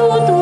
Прошу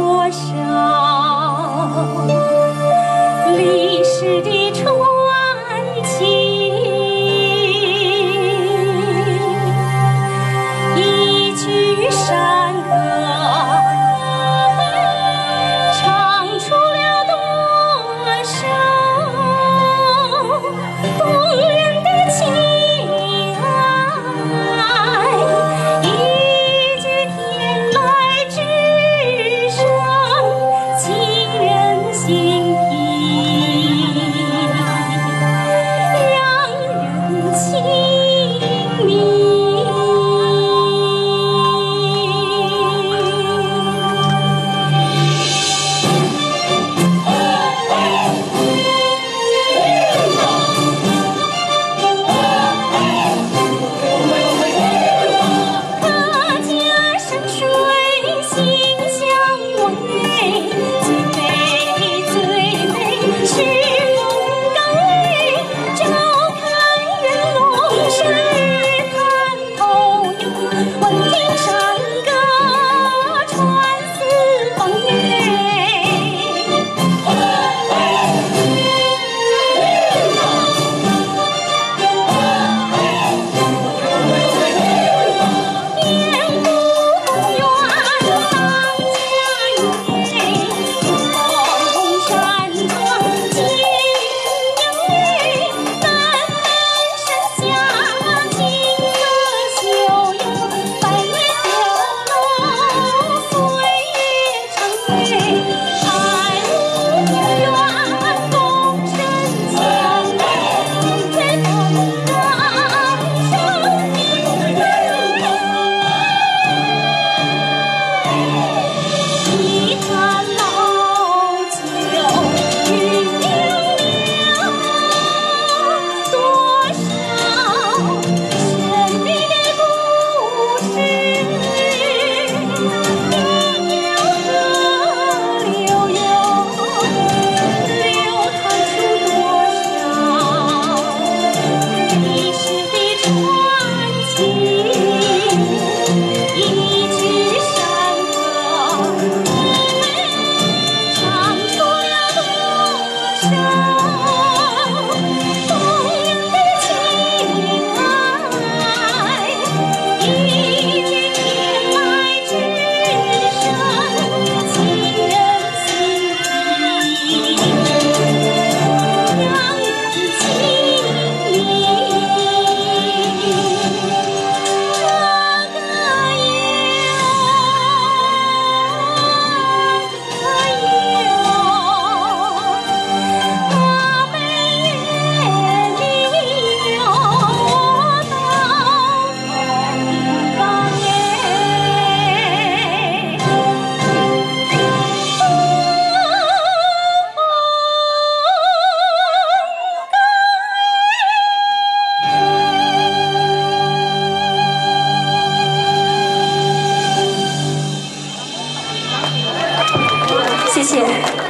え。